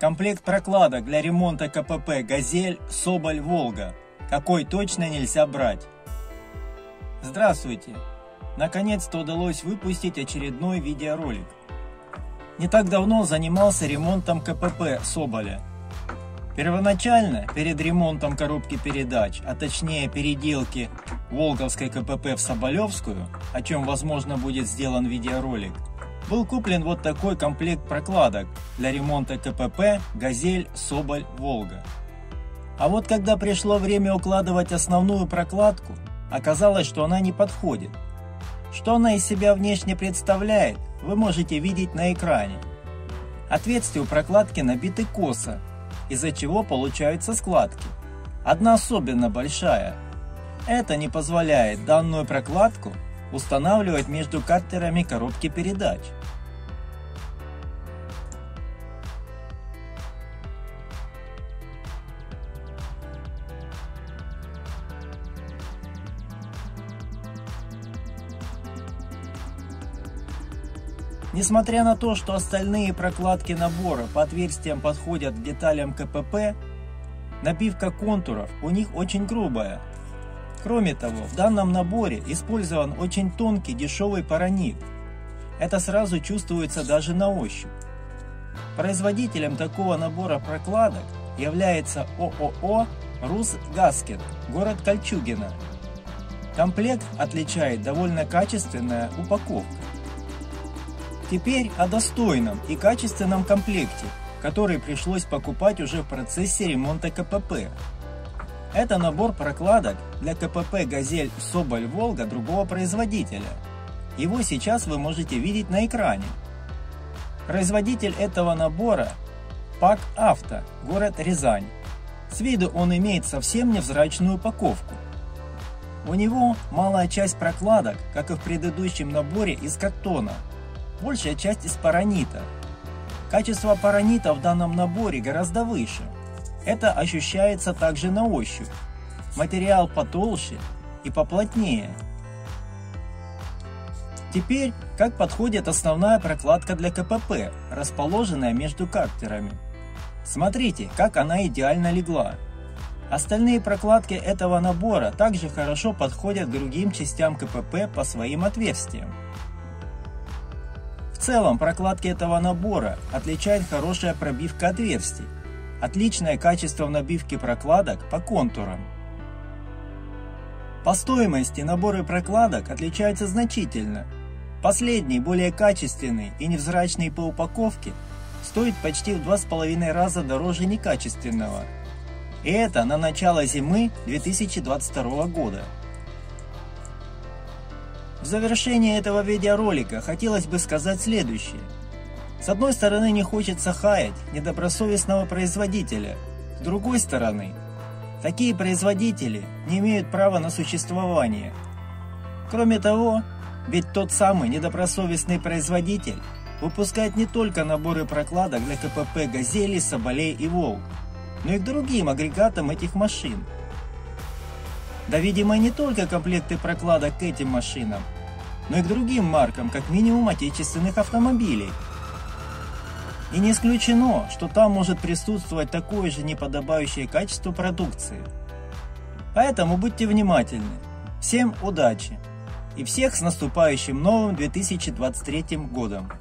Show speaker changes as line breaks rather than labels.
Комплект прокладок для ремонта КПП «Газель», «Соболь», «Волга». Какой точно нельзя брать. Здравствуйте! Наконец-то удалось выпустить очередной видеоролик. Не так давно занимался ремонтом КПП «Соболя». Первоначально, перед ремонтом коробки передач, а точнее переделки Волговской КПП в Соболевскую, о чем возможно будет сделан видеоролик, был куплен вот такой комплект прокладок для ремонта КПП «Газель», «Соболь», «Волга». А вот когда пришло время укладывать основную прокладку, оказалось, что она не подходит. Что она из себя внешне представляет, вы можете видеть на экране. Отверстия у прокладки набиты косо, из-за чего получаются складки. Одна особенно большая. Это не позволяет данную прокладку устанавливать между каттерами коробки передач. Несмотря на то, что остальные прокладки набора по отверстиям подходят к деталям КПП, набивка контуров у них очень грубая. Кроме того, в данном наборе использован очень тонкий дешевый паранит. Это сразу чувствуется даже на ощупь. Производителем такого набора прокладок является ООО «Рус Гаскет», город Кольчугино. Комплект отличает довольно качественная упаковка. Теперь о достойном и качественном комплекте, который пришлось покупать уже в процессе ремонта КПП. Это набор прокладок для КПП «Газель» Соболь Волга другого производителя. Его сейчас вы можете видеть на экране. Производитель этого набора – ПАК Авто, город Рязань. С виду он имеет совсем невзрачную упаковку. У него малая часть прокладок, как и в предыдущем наборе, из картона – большая часть из паранита. Качество паранита в данном наборе гораздо выше. Это ощущается также на ощупь. Материал потолще и поплотнее. Теперь, как подходит основная прокладка для КПП, расположенная между каптерами. Смотрите, как она идеально легла. Остальные прокладки этого набора также хорошо подходят другим частям КПП по своим отверстиям целом прокладки этого набора отличает хорошая пробивка отверстий, отличное качество в набивке прокладок по контурам. По стоимости наборы прокладок отличаются значительно. Последний, более качественный и невзрачный по упаковке, стоит почти в 2,5 раза дороже некачественного. И это на начало зимы 2022 года. В завершение этого видеоролика хотелось бы сказать следующее. С одной стороны не хочется хаять недобросовестного производителя, с другой стороны, такие производители не имеют права на существование. Кроме того, ведь тот самый недобросовестный производитель выпускает не только наборы прокладок для КПП «Газели», «Соболей» и «Волк», но и к другим агрегатам этих машин. Да, видимо, не только комплекты прокладок к этим машинам, но и к другим маркам, как минимум отечественных автомобилей. И не исключено, что там может присутствовать такое же неподобающее качество продукции. Поэтому будьте внимательны. Всем удачи! И всех с наступающим новым 2023 годом!